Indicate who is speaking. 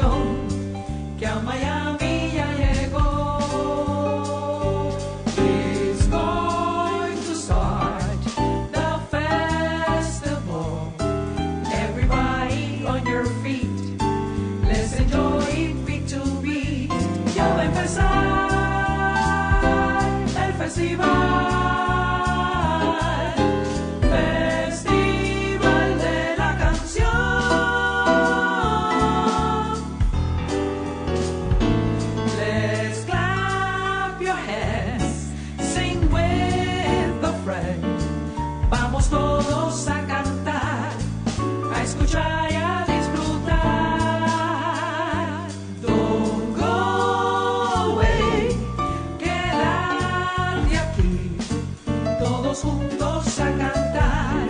Speaker 1: 有 escuchar y a disfrutar. Don't go away, quédate aquí, todos juntos a cantar.